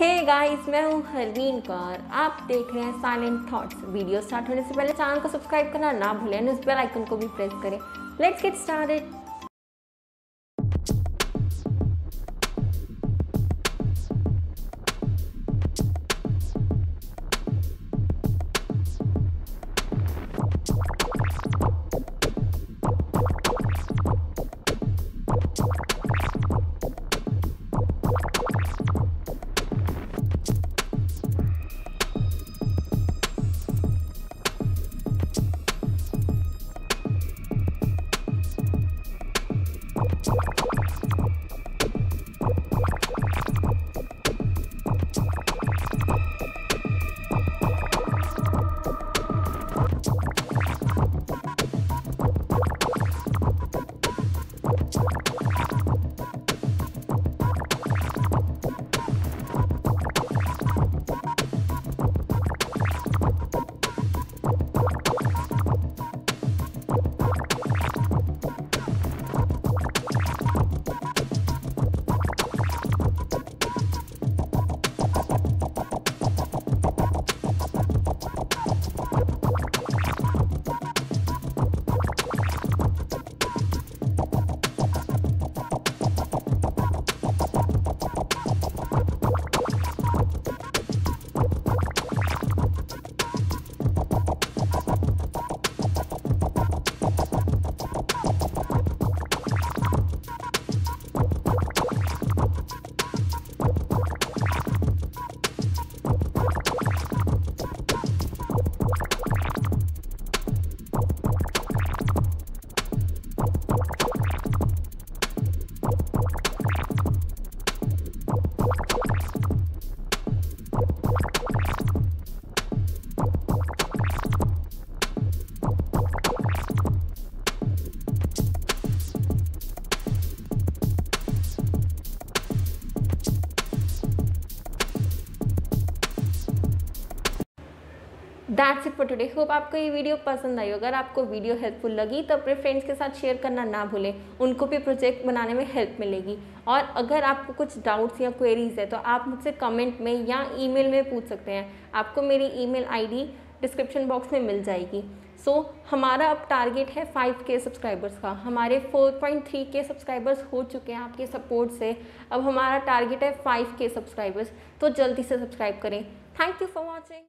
Hey guys मैं हूँ हरवीन कौर। आप देख रहे हैं साइलेंट थॉट्स वीडियो स्टार्ट होने से पहले चैनल को सब्सक्राइब करना ना भूलें उस बेल आइकन को भी प्रेस करें। Let's get started That's it for today hope आपको ये वीडियो पसंद आई अगर आपको वीडियो हेल्पफुल लगी तो अपने फ्रेंड्स के साथ शेयर करना ना भूलें। उनको भी प्रोजेक्ट बनाने में हेल्प मिलेगी। और अगर आपको कुछ डाउट्स या क्वेरीज है तो आप मुझसे कमेंट में या ईमेल में पूछ सकते हैं। आपको मेरी ईमेल आईडी डिस्क्रिप्शन बॉक्स में मिल जाएगी। सो so, हमारा अब टारगेट है फाइव के सब्सक्राइबर्स का। हमारे four point three K subscribers हो चुके हैं आपके सपोर्ट से। अब हमारा टारगेट है फाइव के सब्सक्राइबर्स तो जल्दी से सब्सक्राइब करें। Thank you for watching